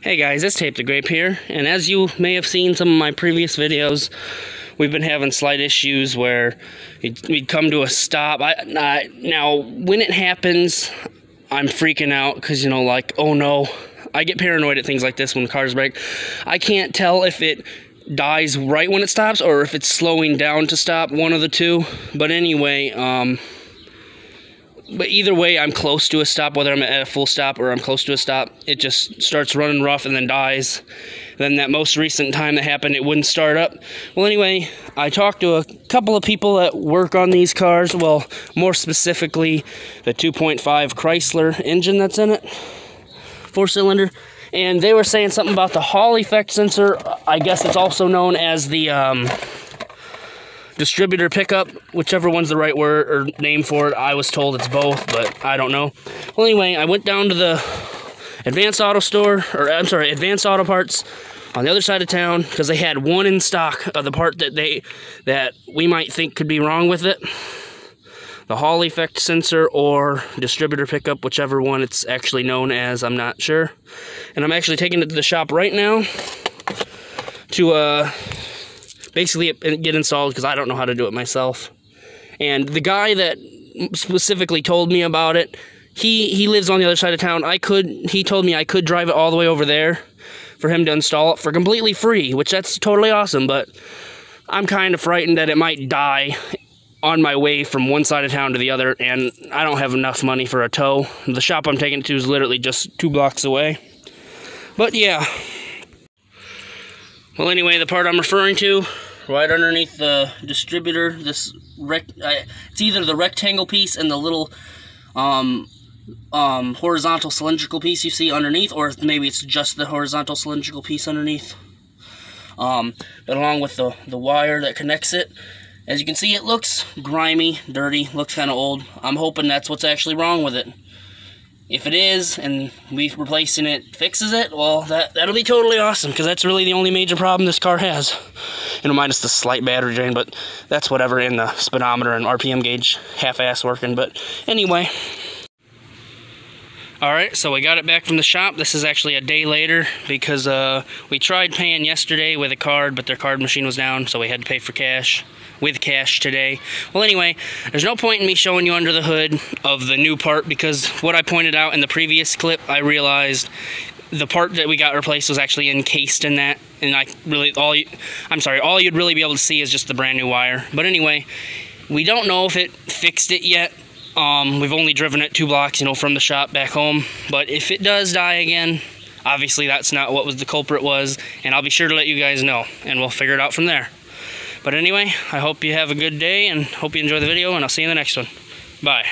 Hey guys, it's Tape the Grape here, and as you may have seen some of my previous videos, we've been having slight issues where we'd come to a stop. I, I, now, when it happens, I'm freaking out because, you know, like, oh no, I get paranoid at things like this when cars break. I can't tell if it dies right when it stops or if it's slowing down to stop, one of the two. But anyway, um, but either way, I'm close to a stop, whether I'm at a full stop or I'm close to a stop. It just starts running rough and then dies. Then that most recent time that happened, it wouldn't start up. Well, anyway, I talked to a couple of people that work on these cars. Well, more specifically, the 2.5 Chrysler engine that's in it, four cylinder. And they were saying something about the Hall effect sensor. I guess it's also known as the um, distributor pickup, whichever one's the right word or name for it. I was told it's both, but I don't know. Well, anyway, I went down to the Advanced Auto Store, or I'm sorry, Advanced Auto Parts on the other side of town because they had one in stock of the part that they that we might think could be wrong with it. The Hall effect sensor or distributor pickup, whichever one it's actually known as, I'm not sure. And I'm actually taking it to the shop right now to uh, basically get installed because I don't know how to do it myself. And the guy that specifically told me about it, he he lives on the other side of town. I could he told me I could drive it all the way over there for him to install it for completely free, which that's totally awesome, but I'm kind of frightened that it might die on my way from one side of town to the other, and I don't have enough money for a tow. The shop I'm taking it to is literally just two blocks away. But yeah. Well, anyway, the part I'm referring to right underneath the distributor. This uh, it's either the rectangle piece and the little um, um, horizontal cylindrical piece you see underneath, or maybe it's just the horizontal cylindrical piece underneath. Um, but along with the, the wire that connects it, as you can see, it looks grimy, dirty, looks kind of old. I'm hoping that's what's actually wrong with it. If it is, and we replacing it fixes it, well, that, that'll be totally awesome, because that's really the only major problem this car has. You know, minus the slight battery drain, but that's whatever in the speedometer and RPM gauge half-ass working. But anyway, Alright, so we got it back from the shop. This is actually a day later because uh, we tried paying yesterday with a card, but their card machine was down, so we had to pay for cash with cash today. Well, anyway, there's no point in me showing you under the hood of the new part because what I pointed out in the previous clip, I realized the part that we got replaced was actually encased in that and I really all you I'm sorry all you'd really be able to see is just the brand new wire but anyway we don't know if it fixed it yet um, we've only driven it two blocks you know from the shop back home but if it does die again obviously that's not what was the culprit was and I'll be sure to let you guys know and we'll figure it out from there but anyway, I hope you have a good day and hope you enjoy the video, and I'll see you in the next one. Bye.